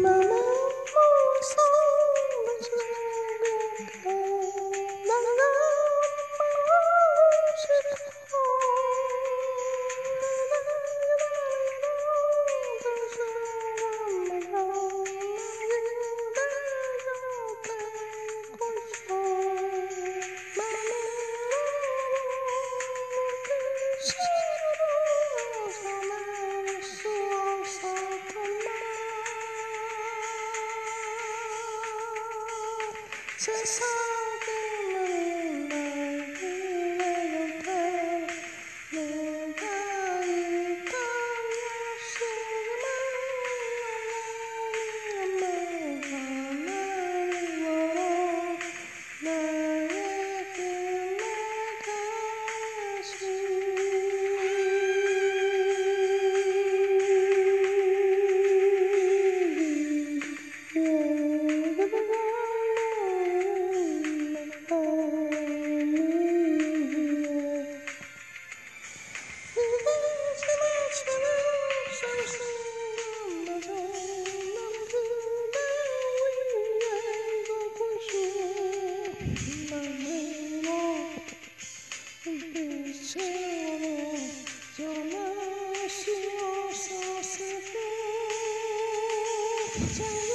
妈妈。Jesus. Thank you.